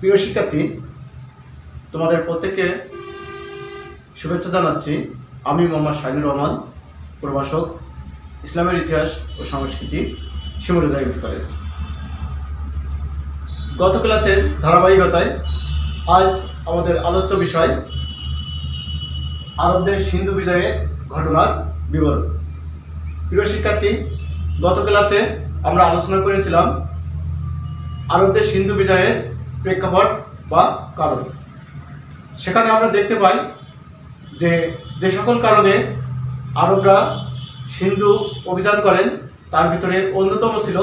প্রিয় শিক্ষার্থী, তোমাদের প্রত্যেককে শুভেচ্ছা জানাচ্ছি। আমি মোহাম্মদ শাহিনুর রহমান, প্রভাষক, ইসলামের ইতিহাস ও সংস্কৃতি শিমুরে জাইবুল কলেজ গত ক্লাসের ধারাবাহিকতায় আজ আমাদের আলোচ্য বিষয়, আরবদের সিন্ধু বিজয়ে ঘটনার বিবরণ। প্রিয় শিক্ষার্থী, গত ক্লাসে আমরা আলোচনা করেছিলাম আরবদের সিন্ধু বিজয়ের প্রেক্ষাপট বা কারণ। সেখানে আমরা দেখতে পাই যে যে সকল কারণে আরবরা সিন্ধু অভিযান করেন, তার ভিতরে অন্যতম ছিল,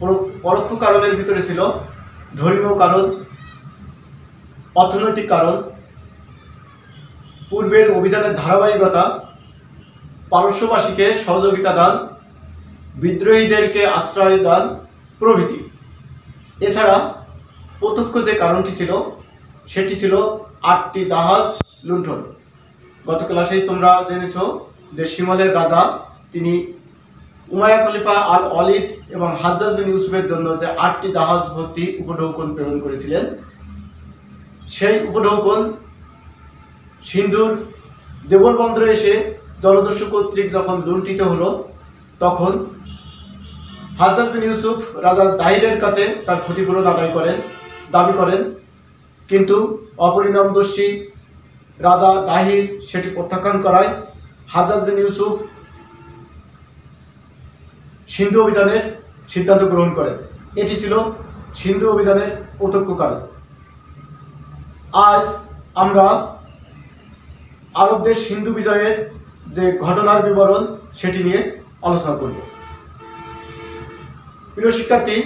পরো- পরোক্ষ কারণের ভিতরে ছিল ধর্মীয় কারণ, অর্থনৈতিক কারণ, পূর্বের অভিযানের ধারাবাহিকতা, পারস্যবাসীকে সহযোগিতা দান, বিদ্রোহীদেরকে আশ্রয় দান প্রভৃতি। এছাড়া প্রত্যক্ষ যে কারণটি ছিল, সেটি ছিল আটটি জাহাজ লুণ্ঠন। গত ক্লাসেই তোমরা জেনেছ যে শিমলের রাজা, তিনি উমায়া খলিফা আল অলিদ এবং হাজ্জাজ বিন ইউসুফের জন্য যে আটটি জাহাজ ভর্তি উপঢৌকন প্রেরণ করেছিলেন। সেই উপঢৌকন সিন্ধুর দেবল বন্দরে এসে জলদস্যু কর্তৃক যখন লুণ্ঠিত হলো, তখন হাজ্জাজ বিন ইউসুফ রাজা দাহিরের কাছে তার ক্ষতিপূরণ আদায় করেন। দাবি করেন। কিন্তু অপরিণামদর্শী রাজা দাহির সেটি প্রত্যাখ্যান করায় হাজ্জাজ বিন ইউসুফ সিন্ধু অভিযানের সিদ্ধান্ত গ্রহণ করেন। এটি ছিল সিন্ধু অভিযানের প্রত্যক্ষ কারণ আজ আমরা আরবদের সিন্ধু বিজয়ের যে ঘটনার বিবরণ, সেটি নিয়ে আলোচনা করব। প্রিয় শিক্ষার্থী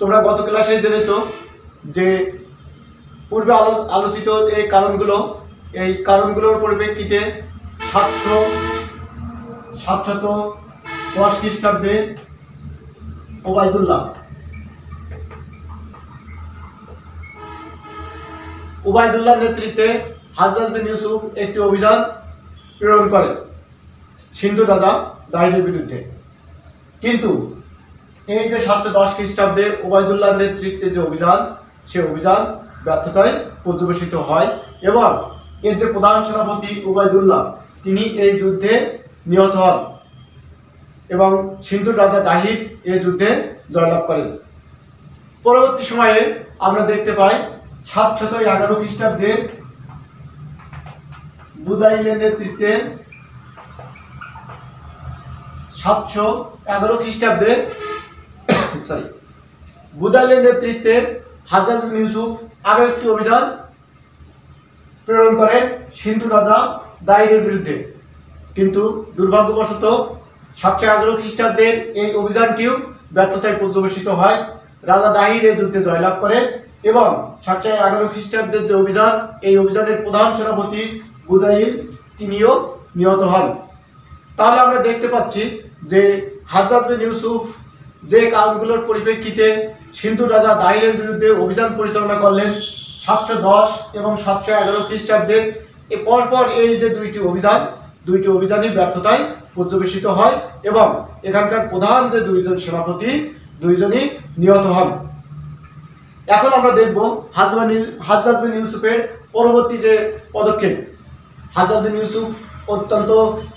তোমরা গত ক্লাসে জেনেছ যে পূর্বে আলো আলোচিত এই কারণগুলো, এই কারণগুলোর পরিপ্রেক্ষিতে সাতশো সাতশত দশ খ্রিস্টাব্দে ওবায়দুল্লাহ ওবায়দুল্লাহ নেতৃত্বে হাজরাজ বিন ইউসুফ একটি অভিযান প্রেরণ করেন, সিন্ধু রাজা দাহিরের বিরুদ্ধে। কিন্তু এই যে সাতশো দশ খ্রিস্টাব্দে ওবায়দুল্লাহ নেতৃত্বে যে অভিযান, সে অভিযান ব্যর্থতায় পর্যবেসিত হয় এবং এর যে প্রধান সেনাপতি ওবায়দুল্লাহ, তিনি এই যুদ্ধে নিহত হন এবং সিন্ধুর রাজা দাহির এই যুদ্ধে জয়লাভ করেন। পরবর্তী সময়ে আমরা দেখতে পাই সাতশত এগারো খ্রিস্টাব্দে বুদাইলের নেতৃত্বে সাতশো এগারো খ্রিস্টাব্দে সরি। বুদাইলের নেতৃত্বে হাজাজ ইউসুফ আরও একটি অভিযান প্রেরণ করেন সিন্ধু রাজা দাইরের বিরুদ্ধে। কিন্তু দুর্ভাগ্যবশত সাতশো এগারো খ্রিস্টাব্দের এই অভিযানটিও ব্যর্থতায় পর্যবেসিত হয়। রাজা দাহির এই যুদ্ধে জয়লাভ করেন এবং সাতশো এগারো খ্রিস্টাব্দের যে অভিযান, এই অভিযানের প্রধান সেনাপতি বুদাইল তিনিও নিহত হন। তাহলে আমরা দেখতে পাচ্ছি যে হাজাজ বিন ইউসুফ যে কারণগুলোর পরিপ্রেক্ষিতে সিন্ধু রাজা দাহিরের বিরুদ্ধে অভিযান পরিচালনা করলেন সাতশো দশ এবং সাতশো এগারো খ্রিস্টাব্দে। পরপর এই যে দুইটি অভিযান, দুইটি অভিযানই ব্যর্থতায় পর্যবেসিত হয় এবং এখানকার প্রধান যে দুইজন সেনাপতি, দুইজনই নিহত হন। এখন আমরা দেখব হাজবানি হাজরাজ ইউসুফের পরবর্তী যে পদক্ষেপ। হাজরাজ ইউসুফ অত্যন্ত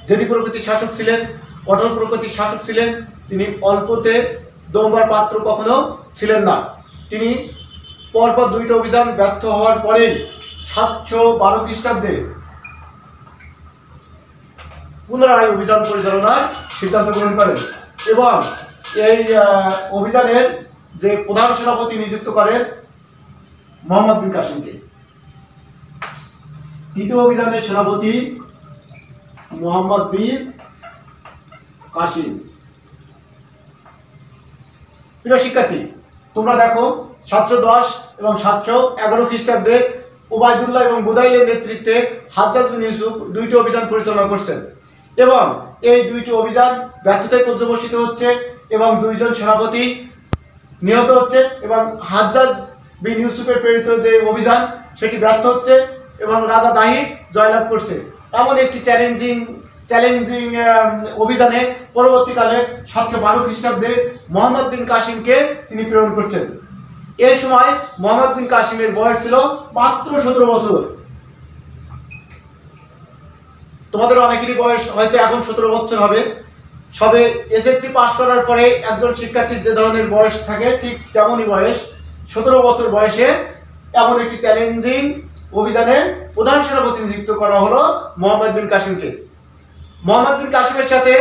জেদি প্রকৃতির শাসক ছিলেন, কঠোর প্রকৃতির শাসক ছিলেন তিনি অল্পতে দমবার পাত্র কখনো ছিলেন না। তিনি পরপর দুইটা অভিযান ব্যর্থ হওয়ার পরে সাতশো বারো খ্রিস্টাব্দে পুনরায় অভিযান পরিচালনার সিদ্ধান্ত গ্রহণ করেন এবং এই অভিযানের যে প্রধান সেনাপতি নিযুক্ত করেন মোহাম্মদ বিন কাসিমকে। দ্বিতীয় অভিযানের সেনাপতি মোহাম্মদ বিন কাসিম। প্রিয় শিক্ষার্থী, তোমরা দেখো সাতশো দশ এবং সাতশো এগারো খ্রিস্টাব্দে ওবায়দুল্লাহ এবং বুদাইলের নেতৃত্বে বিন ইউসুফ দুইটি অভিযান পরিচালনা করছেন এবং এই দুইটি অভিযান ব্যর্থতায় পর্যবসিত হচ্ছে এবং দুইজন সেনাপতি নিহত হচ্ছে এবং হাজ্জাজ বিন ইউসুফের প্রেরিত যে অভিযান, সেটি ব্যর্থ হচ্ছে এবং রাজা দাহি জয়লাভ করছে। এমন একটি চ্যালেঞ্জিং চ্যালেঞ্জিং অভিযানে পরবর্তীকালে সাতশো বারো খ্রিস্টাব্দে মোহাম্মদ বিন কাসিমকে তিনি প্রেরণ করছেন। এ সময় মোহাম্মদ বিন কাসিমের বয়স ছিল মাত্র সতেরো বছর। তোমাদের অনেকেরই বয়স হয়তো এখন সতেরো বছর হবে। সবে এসএসসি পাশ করার পরে একজন শিক্ষার্থীর যে ধরনের বয়স থাকে, ঠিক তেমনই বয়স। সতেরো বছর বয়সে এমন একটি চ্যালেঞ্জিং অভিযানে প্রধান সেনাপতি নিযুক্ত করা হলো মোহাম্মদ বিন কাসিমকে। মোহাম্মদ বিন কাসিমের সাথে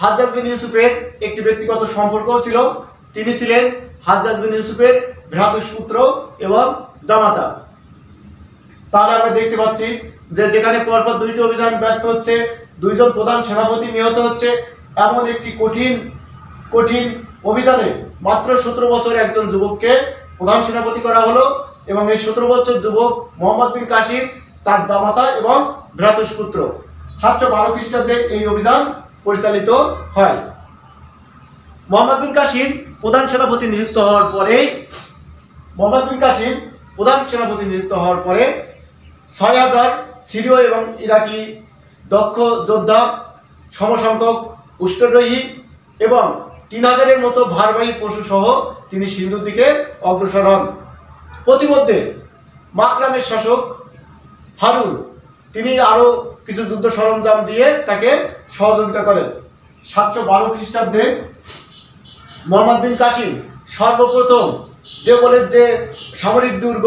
হাজ্জাজ বিন ইউসুফের একটি ব্যক্তিগত সম্পর্ক ছিল। তিনি ছিলেন হাজ্জাজ বিন ইউসুফের ভ্রাতুষ্পুত্র এবং জামাতা। তাহলে আমরা দেখতে পাচ্ছি যে যেখানে পরপর দুইটি অভিযান ব্যর্থ হচ্ছে, দুইজন প্রধান সেনাপতি নিহত হচ্ছে, এমন একটি কঠিন কঠিন অভিযানে মাত্র সতেরো বছর একজন যুবককে প্রধান সেনাপতি করা হলো এবং এই সতেরো বছর যুবক মোহাম্মদ বিন কাশিম তার জামাতা এবং ভ্রাতুষ্পুত্র। সাতশো বারো খ্রিস্টাব্দে এই অভিযান পরিচালিত হয়। মোহাম্মদ বিন কাশিম প্রধান সেনাপতি নিযুক্ত হওয়ার পরেই মোহাম্মদ বিন কাসিম প্রধান সেনাপতি নিযুক্ত হওয়ার পরে ছয় হাজার সিরীয় এবং ইরাকি দক্ষ যোদ্ধা, সমসংখ্যক উষ্ট্রদ্রোহী এবং তিন হাজারের মতো ভারবাহী পশু সহ তিনি সিন্ধুর দিকে অগ্রসর হন। প্রতিমধ্যে মাকরামের শাসক হারুন, তিনি আরও কিছু যুদ্ধ সরঞ্জাম দিয়ে তাকে সহযোগিতা করেন। সাতশো বারো খ্রিস্টাব্দে মোহাম্মদ বিন কাসিম সর্বপ্রথম দেওবলের যে সামরিক দুর্গ,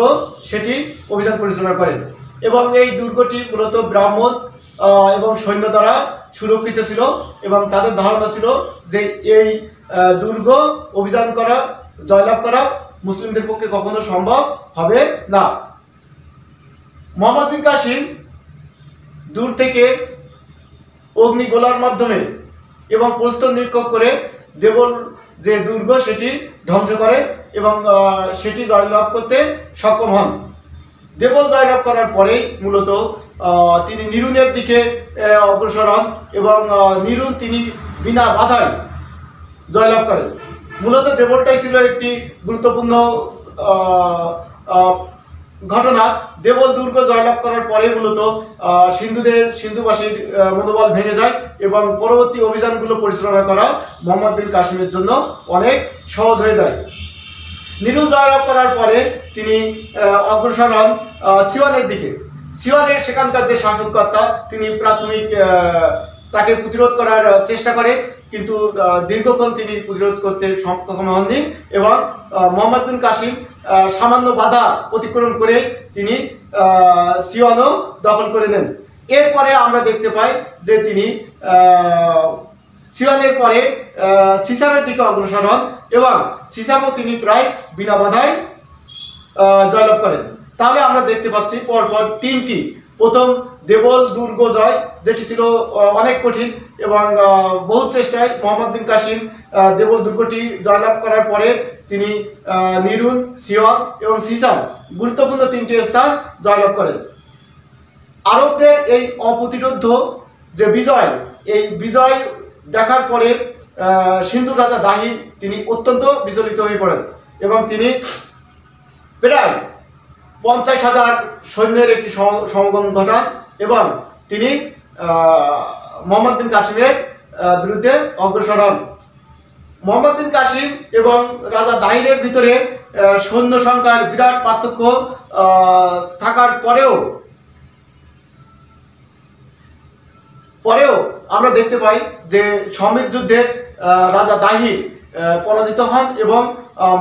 সেটি অভিযান পরিচালনা করেন এবং এই দুর্গটি মূলত ব্রাহ্মণ এবং সৈন্য দ্বারা সুরক্ষিত ছিল এবং তাদের ধারণা ছিল যে এই দুর্গ অভিযান করা, জয়লাভ করা মুসলিমদের পক্ষে কখনো সম্ভব হবে না। মোহাম্মদ বিন কাসিম দূর থেকে অগ্নিগোলার মাধ্যমে এবং প্রস্তর নিরীক্ষক করে দেবল যে দুর্গ সেটি ধ্বংস করে এবং সেটি জয়লাভ করতে সক্ষম হন। দেবল জয়লাভ করার পরেই মূলত তিনি নিরুনের দিকে অগ্রসর হন এবং নিরুন তিনি বিনা বাধায় জয়লাভ করেন। মূলত দেবলটাই ছিল একটি গুরুত্বপূর্ণ ঘটনা দেবল দুর্গ জয়লাভ করার পরে মূলত সিন্ধুদের, সিন্ধুবাসীর মনোবল ভেঙে যায় এবং পরবর্তী অভিযানগুলো পরিচালনা করা মোহাম্মদ বিন কাসিমের জন্য অনেক সহজ হয়ে যায়। নিরুন জয়লাভ করার পরে তিনি অগ্রসর হন সিওয়ানের দিকে। সিওয়ানের সেখানকার যে শাসনকর্তা তিনি প্রাথমিক তাকে প্রতিরোধ করার চেষ্টা করে। কিন্তু দীর্ঘক্ষণ তিনি প্রতিরোধ করতে সক্ষম হননি এবং মোহাম্মদ বিন কাসিম সামান্য বাধা অতিক্রম করে তিনি সিওয়ানও দখল করে নেন। এরপরে আমরা দেখতে পাই যে তিনি সিওয়ানের পরে সিসামের দিকে অগ্রসর হন এবং সিসামও তিনি প্রায় বিনা বাধায় জয়লাভ করেন। তাহলে আমরা দেখতে পাচ্ছি পরপর তিনটি প্রথম দেবল দুর্গ জয়, যেটি ছিল অনেক কঠিন এবং বহু চেষ্টায় মোহাম্মদ বিন কাসিম দেবল দুর্গটি জয়লাভ করার পরে তিনি নিরুন, সিওয়ান এবং সিসাম গুরুত্বপূর্ণ তিনটি স্থান জয়লাভ করেন। আরবদের এই অপ্রতিরোধ যে বিজয়, এই বিজয় দেখার পরে সিন্ধু রাজা দাহি তিনি অত্যন্ত বিচলিত হয়ে পড়েন এবং তিনি প্রায় পঞ্চাশ হাজার সৈন্যের একটি সম- সমাগম ঘটান এবং তিনি মোহাম্মদ বিন কাসিমের বিরুদ্ধে অগ্রসর হন। মোহাম্মদ বিন কাসিম এবং রাজা দাহিরের ভিতরে সৈন্য সংখ্যার বিরাট পার্থক্য থাকার পরেও পরেও আমরা দেখতে পাই যে সমীর যুদ্ধে রাজা দাহি পরাজিত হন এবং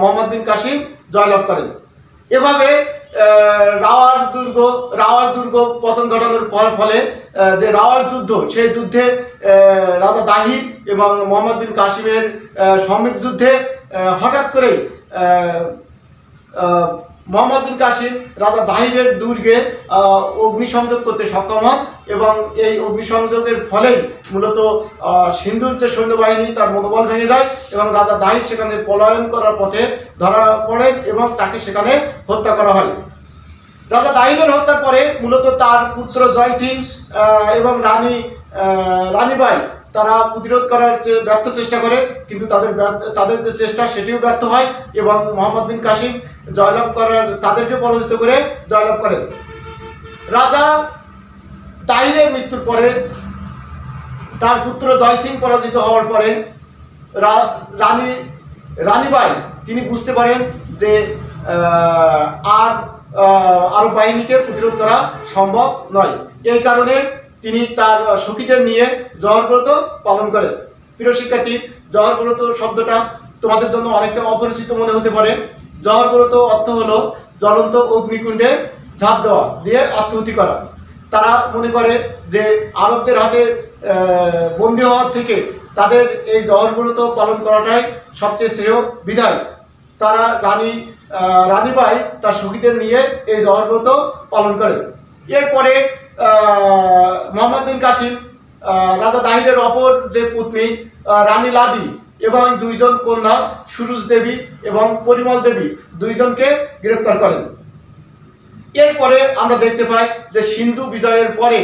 মোহাম্মদ বিন কাসিম জয়লাভ করেন। এভাবে রাওয়ার দুর্গ রাওয়ার দুর্গ পতন ঘটানোর পর ফলে যে রাওয়ার যুদ্ধ সেই যুদ্ধে রাজা দাহি এবং মোহাম্মদ বিন কাশিমের আহ, যুদ্ধে হঠাৎ করে মোহাম্মদ বিন কাশিম রাজা দাহিরের দুর্গে অগ্নিসংযোগ করতে সক্ষম হন এবং এই অগ্নিসংযোগের ফলেই মূলত সিন্ধুর যে সৈন্যবাহিনী তার মনোবল ভেঙে যায় এবং রাজা দাহির সেখানে পলায়ন করার পথে ধরা পড়েন এবং তাকে সেখানে হত্যা করা হয়। রাজা দাহিরের হত্যার পরে মূলত তার পুত্র জয় সিং এবং রানী রানীবাই তারা প্রতিরোধ করার যে ব্যর্থ চেষ্টা করে, কিন্তু তাদের তাদের যে চেষ্টা সেটিও ব্যর্থ হয় এবং মোহাম্মদ বিন কাসিম জয়লাভ করার, তাদেরকে পরাজিত করে জয়লাভ করেন। রাজা দাহিরের মৃত্যুর পরে, তার পুত্র জয় সিং পরাজিত হওয়ার পরে রানী, রানীবাই, তিনি বুঝতে পারেন যে আর আরব বাহিনীকে প্রতিরোধ করা সম্ভব নয়। এই কারণে তিনি তার সখীদের নিয়ে জহরব্রত পালন করেন। প্রিয় শিক্ষার্থী জহরব্রত শব্দটা তোমাদের জন্য অনেকটা অপরিচিত মনে হতে পারে। জহরব্রত অর্থ হলো জ্বলন্ত অগ্নিকুণ্ডে ঝাঁপ দেওয়া, দিয়ে আত্মহতি করা। তারা মনে করে যে আরবদের হাতে বন্দী হওয়ার থেকে তাদের এই জহরব্রত পালন করাটাই সবচেয়ে শ্রেয় বিধায় তারা রানী রানীবাই তার সখীদের নিয়ে এই জহরব্রত পালন করে। এরপরে মোহাম্মদ বিন কাসিম রাজা দাহিরের অপর যে পত্নী রানী লাদি এবং দুইজন কন্যা সুরুজ দেবী এবং পরিমল দেবী দুইজনকে গ্রেপ্তার করেন। এরপরে আমরা দেখতে পাই যে সিন্ধু বিজয়ের পরে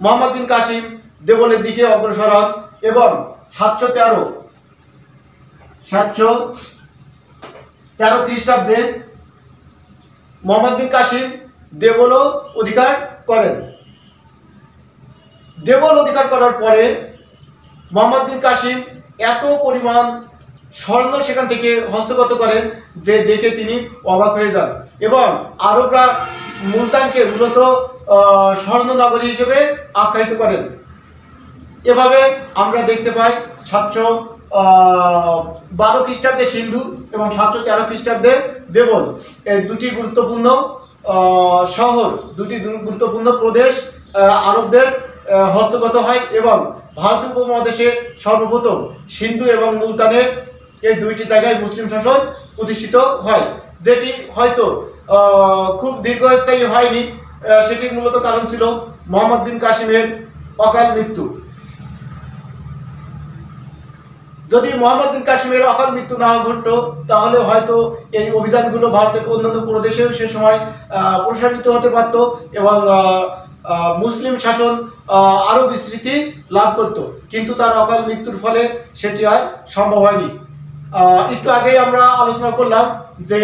মোহাম্মদ বিন কাসিম দেবলের দিকে অগ্রসর হন এবং সাতশো তেরো সাতশো তেরো খ্রিস্টাব্দে মোহাম্মদ বিন কাসিম দেবলও অধিকার করেন। দেবল অধিকার করার পরে মোহাম্মদ বিন কাসিম এত পরিমাণ স্বর্ণ সেখান থেকে হস্তগত করেন যে দেখে তিনি অবাক হয়ে যান। এবং আরবরা মুলতানকে মূলত আহ, স্বর্ণ নগরী হিসেবে আখ্যায়িত করেন। এভাবে আমরা দেখতে পাই সাতশো বারো খ্রিস্টাব্দে সিন্ধু এবং সাতশো তেরো খ্রিস্টাব্দে দেবল। এই দুটি গুরুত্বপূর্ণ শহর দুটি গুরুত্বপূর্ণ প্রদেশ আরবদের হস্তগত হয় এবং ভারত উপমহাদেশে সর্বপ্রথম সিন্ধু এবং মুলতানে এই দুইটি জায়গায় মুসলিম শাসন প্রতিষ্ঠিত হয়, যেটি হয়তো খুব দীর্ঘস্থায়ী হয়নি। সেটির মূলত কারণ ছিল মোহাম্মদ বিন কাসিমের অকাল মৃত্যু। যদি মোহাম্মদ বিন কাশ্মীরের অকাল মৃত্যু না ঘটতো, তাহলে হয়তো এই অভিযানগুলো ভারতের অন্যান্য প্রদেশেও সে সময় প্রসারিত হতে পারত এবং মুসলিম শাসন আহ, আরও বিস্তৃতি লাভ করত। কিন্তু তার অকাল মৃত্যুর ফলে সেটি আর সম্ভব হয়নি। একটু আগেই আমরা আলোচনা করলাম যে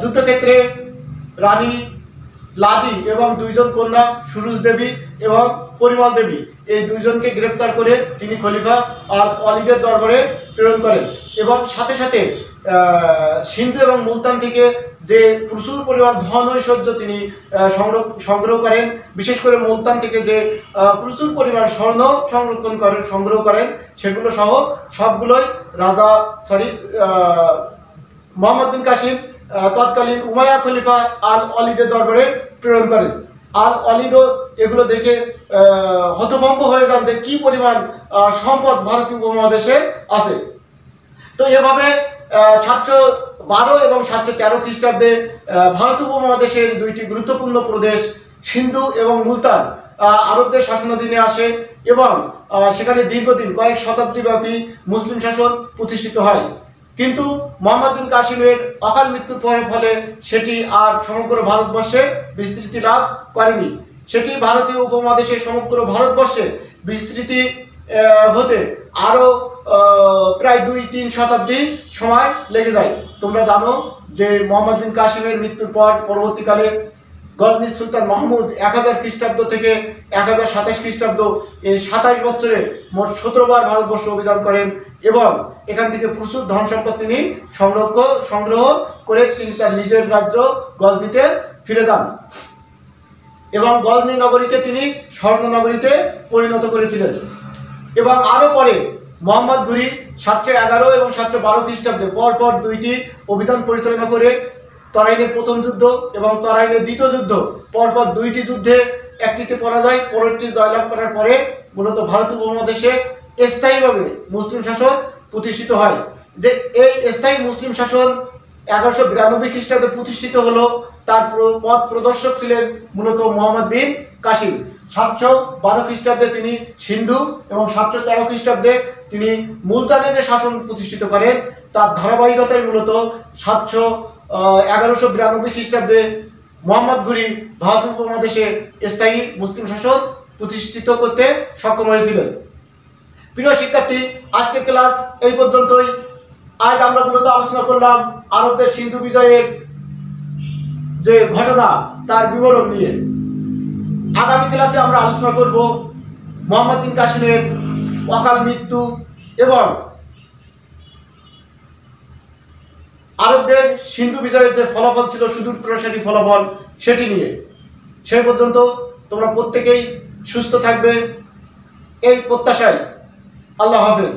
যুদ্ধক্ষেত্রে রানী লাদি এবং দুইজন কন্যা সুরুজ দেবী এবং পরিমল দেবী এই দুইজনকে গ্রেপ্তার করে তিনি খলিফা আর অলিদের দরবারে প্রেরণ করেন এবং সাথে সাথে সিন্ধু এবং মুলতান থেকে যে প্রচুর পরিমাণ ধন ঐশ্বর্য তিনি সংগ্রহ সংগ্রহ করেন, বিশেষ করে মুলতান থেকে যে প্রচুর পরিমাণ স্বর্ণ সংরক্ষণ করেন, সংগ্রহ করেন, সেগুলো সহ সবগুলোই রাজা সরি মোহাম্মদ বিন কাশিম তৎকালীন উমায়া খলিফা আল অলিদের দরবারে প্রেরণ করেন। আল অলিদও এগুলো দেখে হতভম্ব হয়ে যান যে কি পরিমাণ সম্পদ ভারতীয় উপমহাদেশে আছে। তো এভাবে সাতশো বারো এবং সাতশো তেরো খ্রিস্টাব্দে ভারত উপমহাদেশের দুইটি গুরুত্বপূর্ণ প্রদেশ সিন্ধু এবং মুলতান আরবদের শাসনাধীনে আসে এবং সেখানে দীর্ঘদিন কয়েক শতাব্দী ব্যাপী মুসলিম শাসন প্রতিষ্ঠিত হয়। কিন্তু মোহাম্মদ বিন কাসিমের অকাল মৃত্যুর পরে ফলে সেটি আর সমগ্র ভারতবর্ষে বিস্তৃতি লাভ করেনি। সেটি ভারতীয় উপমহাদেশে সমগ্র ভারতবর্ষে বিস্তৃতি হতে আরও প্রায় দুই, তিন শতাব্দী সময় লেগে যায়। তোমরা জানো যে মোহাম্মদ বিন কাসিমের মৃত্যুর পর পরবর্তীকালে গজনী সুলতান মাহমুদ এক হাজার খ্রিস্টাব্দ থেকে এক হাজার সাতাশ খ্রিস্টাব্দ এই সাতাশ বছরে মোট সতেরোবার ভারতবর্ষ অভিযান করেন এবং এখান থেকে প্রচুর ধন সম্পদ তিনি সংরক্ষ, সংগ্রহ করে তিনি তার নিজের রাজ্য গজনীতে ফিরে যান। এবং গজনী নগরীকে তিনি স্বর্ণ নগরীতে পরিণত করেছিলেন। এবং আরও পরে মোহাম্মদ ঘুরি সাতশো এগারো এবং সাতশো বারো খ্রিস্টাব্দে পরপর দুইটি অভিযান পরিচালনা করে তরাইনের প্রথম যুদ্ধ এবং তরাইনের দ্বিতীয় যুদ্ধ। পরপর দুইটি যুদ্ধে একটিতে পরাজয় পরেরটি জয়লাভ করার পরে মূলত ভারত উপমহাদেশে স্থায়ীভাবে মুসলিম শাসন প্রতিষ্ঠিত হয়। যে এই স্থায়ী মুসলিম শাসন এগারোশো বিরানব্বই খ্রিস্টাব্দে প্রতিষ্ঠিত হলো, তার পথ প্রদর্শক ছিলেন মূলত মোহাম্মদ বিন কাসিম। সাতশো বারো খ্রিস্টাব্দে তিনি সিন্ধু এবং সাতশো তেরো খ্রিস্টাব্দে তিনি মুলতানে যে শাসন প্রতিষ্ঠিত করেন, তার ধারাবাহিকতায় মূলত সাতশো এগারোশো বিরানব্বই খ্রিস্টাব্দে মোহাম্মদ ঘুরি ভারত উপমহাদেশে স্থায়ী মুসলিম শাসন প্রতিষ্ঠিত করতে সক্ষম হয়েছিলেন। প্রিয় শিক্ষার্থী আজকের ক্লাস এই পর্যন্তই। আজ আমরা মূলত আলোচনা করলাম আরবদের সিন্ধু বিজয়ের যে ঘটনা, তার বিবরণ নিয়ে। আগামী ক্লাসে আমরা আলোচনা করব মোহাম্মদ বিন কাসিমের অকাল মৃত্যু এবং আরবদের সিন্ধু বিজয়ের যে ফলাফল ছিল, সুদূর প্রসারী ফলাফল, সেটি নিয়ে। সেই পর্যন্ত তোমরা প্রত্যেকেই সুস্থ থাকবে। এই প্রত্যাশায় আল্লাহ হাফেজ।